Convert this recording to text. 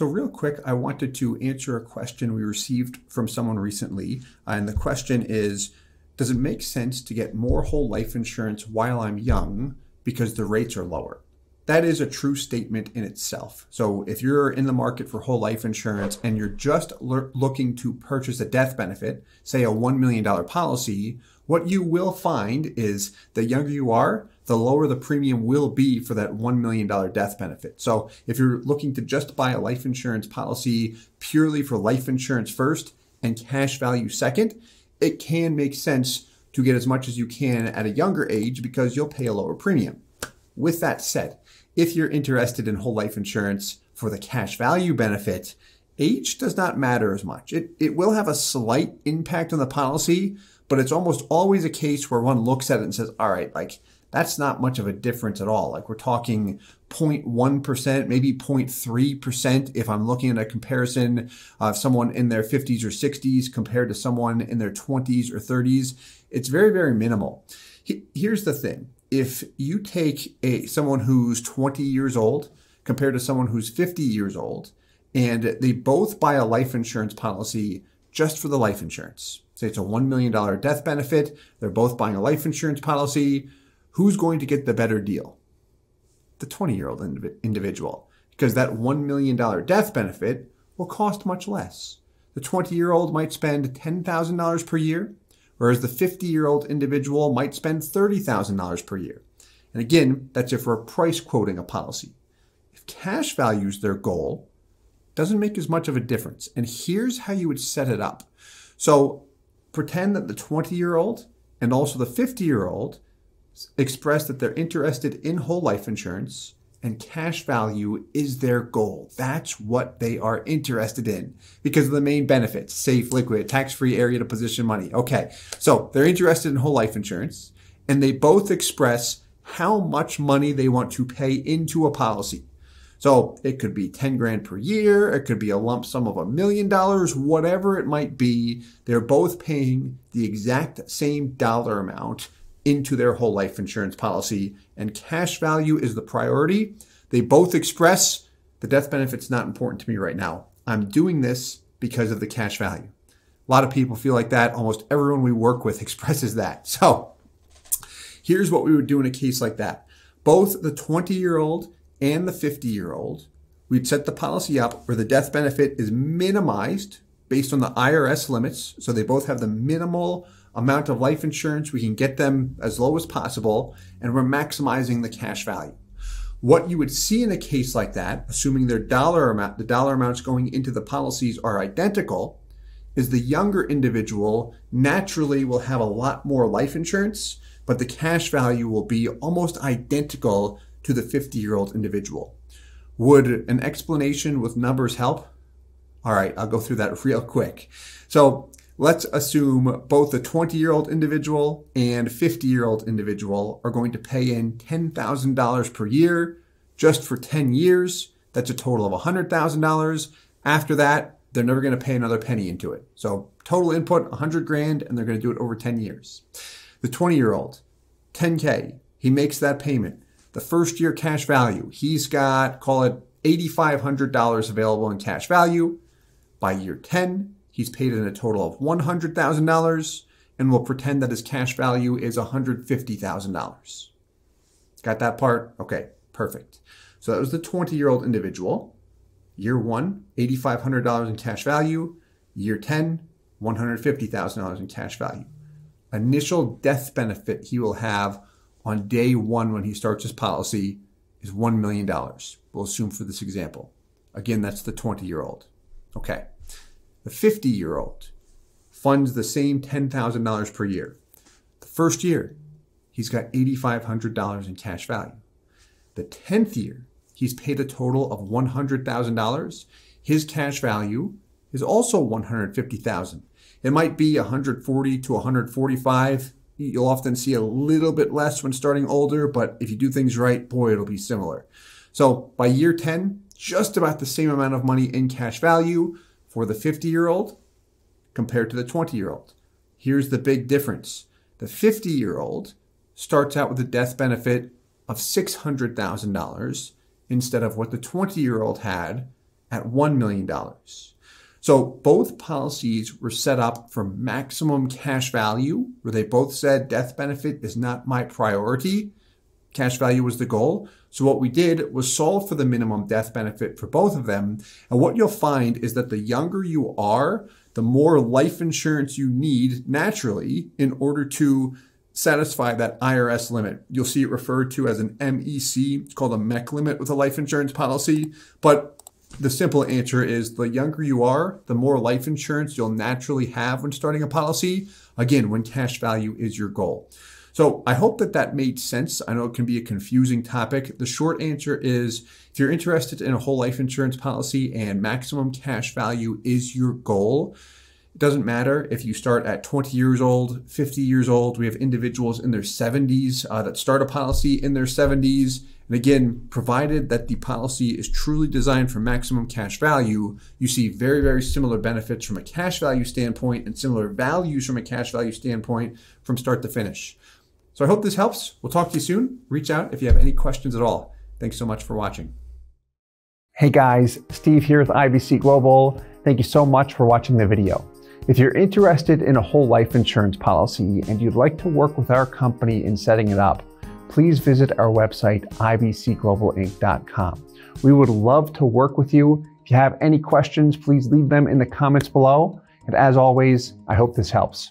So, real quick, I wanted to answer a question we received from someone recently. Uh, and the question is Does it make sense to get more whole life insurance while I'm young because the rates are lower? That is a true statement in itself. So, if you're in the market for whole life insurance and you're just looking to purchase a death benefit, say a $1 million policy, what you will find is the younger you are, the lower the premium will be for that $1 million death benefit. So if you're looking to just buy a life insurance policy purely for life insurance first and cash value second, it can make sense to get as much as you can at a younger age because you'll pay a lower premium. With that said, if you're interested in whole life insurance for the cash value benefit, age does not matter as much. It, it will have a slight impact on the policy, but it's almost always a case where one looks at it and says, all right, like that's not much of a difference at all. Like we're talking 0.1%, maybe 0.3% if I'm looking at a comparison of someone in their 50s or 60s compared to someone in their 20s or 30s. It's very, very minimal. Here's the thing. If you take a someone who's 20 years old compared to someone who's 50 years old and they both buy a life insurance policy just for the life insurance. Say it's a $1 million death benefit. They're both buying a life insurance policy who's going to get the better deal? The 20 year old individual, because that $1 million death benefit will cost much less. The 20 year old might spend $10,000 per year, whereas the 50 year old individual might spend $30,000 per year. And again, that's if we're price quoting a policy. If cash value is their goal, doesn't make as much of a difference. And here's how you would set it up. So pretend that the 20 year old and also the 50 year old express that they're interested in whole life insurance and cash value is their goal. That's what they are interested in because of the main benefits safe, liquid, tax free area to position money. Okay, so they're interested in whole life insurance and they both express how much money they want to pay into a policy. So it could be 10 grand per year, it could be a lump sum of a million dollars, whatever it might be. They're both paying the exact same dollar amount into their whole life insurance policy, and cash value is the priority. They both express the death benefit's not important to me right now. I'm doing this because of the cash value. A lot of people feel like that. Almost everyone we work with expresses that. So here's what we would do in a case like that. Both the 20 year old and the 50 year old, we'd set the policy up where the death benefit is minimized based on the IRS limits. So they both have the minimal amount of life insurance. We can get them as low as possible, and we're maximizing the cash value. What you would see in a case like that, assuming their dollar amount, the dollar amounts going into the policies are identical, is the younger individual naturally will have a lot more life insurance, but the cash value will be almost identical to the 50 year old individual. Would an explanation with numbers help? All right, I'll go through that real quick. So let's assume both the 20 year old individual and 50 year old individual are going to pay in $10,000 per year just for 10 years. That's a total of $100,000. After that, they're never going to pay another penny into it. So total input 100 grand and they're going to do it over 10 years. The 20 year old, 10K, he makes that payment. The first year cash value, he's got, call it $8,500 available in cash value. By year 10, He's paid in a total of $100,000 and we'll pretend that his cash value is $150,000. Got that part? Okay, perfect. So that was the 20 year old individual. Year one, $8,500 in cash value. Year 10, $150,000 in cash value. Initial death benefit he will have on day one when he starts his policy is $1 million. We'll assume for this example. Again, that's the 20 year old. Okay. The 50 year old funds the same $10,000 per year. The first year, he's got $8,500 in cash value. The 10th year, he's paid a total of $100,000. His cash value is also 150,000. It might be 140 to 145. You'll often see a little bit less when starting older, but if you do things right, boy, it'll be similar. So by year 10, just about the same amount of money in cash value, for the 50 year old compared to the 20 year old. Here's the big difference the 50 year old starts out with a death benefit of $600,000 instead of what the 20 year old had at $1 million. So both policies were set up for maximum cash value, where they both said death benefit is not my priority. Cash value was the goal. So what we did was solve for the minimum death benefit for both of them. And what you'll find is that the younger you are, the more life insurance you need naturally in order to satisfy that IRS limit. You'll see it referred to as an MEC. It's called a MEC limit with a life insurance policy. But the simple answer is the younger you are, the more life insurance you'll naturally have when starting a policy. Again, when cash value is your goal. So I hope that that made sense. I know it can be a confusing topic. The short answer is if you're interested in a whole life insurance policy and maximum cash value is your goal, it doesn't matter if you start at 20 years old, 50 years old. We have individuals in their 70s uh, that start a policy in their 70s. And again, provided that the policy is truly designed for maximum cash value, you see very, very similar benefits from a cash value standpoint and similar values from a cash value standpoint from start to finish. So I hope this helps. We'll talk to you soon. Reach out if you have any questions at all. Thanks so much for watching. Hey guys, Steve here with IBC Global. Thank you so much for watching the video. If you're interested in a whole life insurance policy and you'd like to work with our company in setting it up, please visit our website, ibcglobalinc.com. We would love to work with you. If you have any questions, please leave them in the comments below. And as always, I hope this helps.